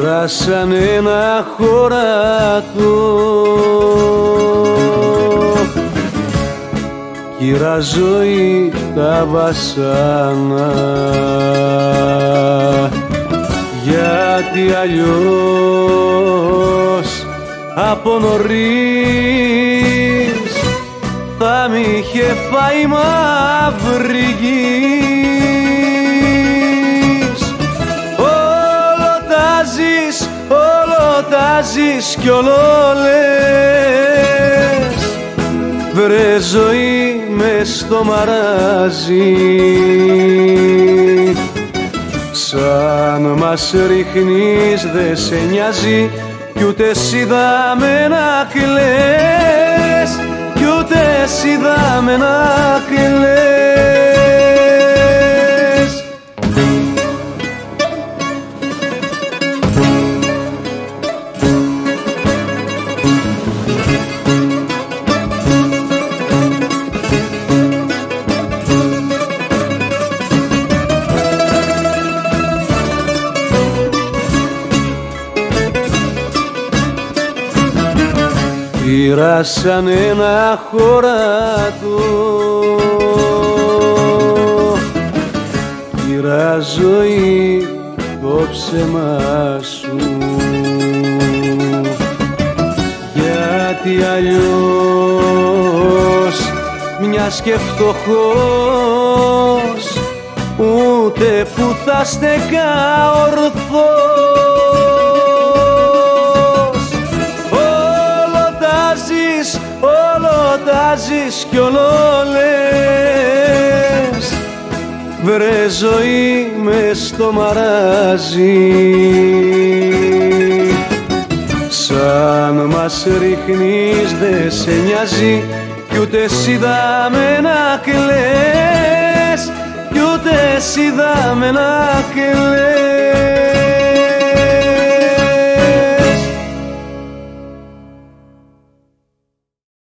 Πήρα σαν ένα χωρατό Κύρα ζωή τα βασάνα. Γιατί αλλιώς από νωρίς θα μ' είχε φάει μαύρη γης όλο τα ζεις κι όλο λες Βρε ζωή μες στο μαράζι Σαν μας ρίχνεις δε σε νοιάζει. Κι ούτε εσύ να κλαις. Κι ούτε εσύ να κλαις Πήρα σαν ένα χωρατό Πήρα ζωή το ψέμα σου. Γιατί αλλιώς μιας και φτωχός ούτε που θα στεκά ορθός αλλάζεις κι όλο λες. Βρε ζωή μες στο μαράζι. Σαν μας ρίχνεις δε σε νοιάζει κι ούτε εσύ να κλαις. Κι ούτε εσύ να κλαις